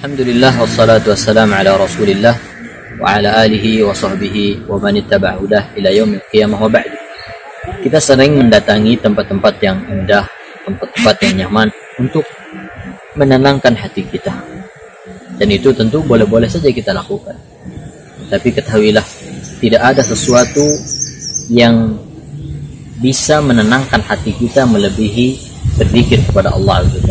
Alhamdulillah wassalatu wassalamu ala Rasulillah wa ala alihi wa sahbihi wa man ittaba hudah ila yaumil qiyamah wa ba'du. Kita sering mendatangi tempat-tempat yang indah, tempat-tempat yang nyaman untuk menenangkan hati kita. Dan itu tentu boleh-boleh saja kita lakukan. Tapi ketahuilah tidak ada sesuatu yang bisa menenangkan hati kita melebihi berzikir kepada Allah Azza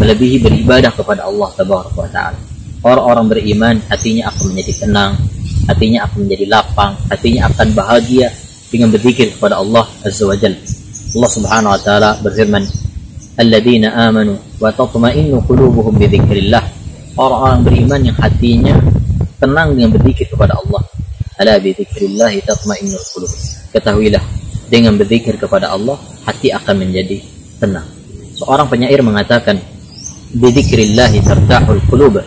melebihi beribadah kepada Allah Taala. Orang-orang beriman hatinya akan menjadi tenang, hatinya akan menjadi lapang, hatinya akan bahagia dengan berzikir kepada Allah Azza wa Jalla. Allah Subhanahu wa taala berfirman, "Alladzina amanu wa tatma'innu qulubuhum bi dzikrillah." Orang-orang beriman yang hatinya tenang dengan berzikir kepada Allah. Ala bi dzikrillah tatma'innul qulub. Ketahuilah, dengan berzikir kepada Allah, hati akan menjadi tenang. Seorang penyair mengatakan, "Bidzikrillah tartahul qulub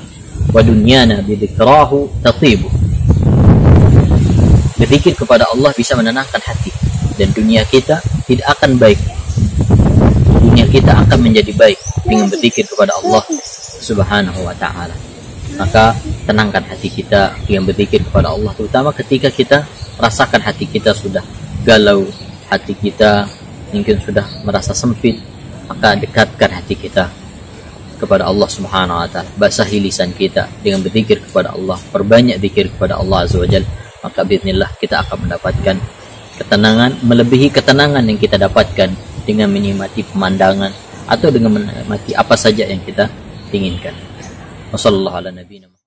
wa dunyana bidzikrahu tatibu." Berzikir kepada Allah bisa menenangkan hati dan dunia kita tidak akan baik. Dunia kita akan menjadi baik dengan berzikir kepada Allah Subhanahu wa taala. Maka tenangkan hati kita dengan berzikir kepada Allah terutama ketika kita rasakan hati kita sudah galau, hati kita mungkin sudah merasa sempit, maka dekatkan hati kita kepada Allah Subhanahu wa taala. Basahi lisan kita dengan berzikir kepada Allah, perbanyak zikir kepada Allah Azza wa Jalla. Maka bismillah kita akan mendapatkan ketenangan melebihi ketenangan yang kita dapatkan dengan menikmati pemandangan atau dengan menikmati apa saja yang kita inginkan. Wassalamualaikum warahmatullahi wabarakatuh.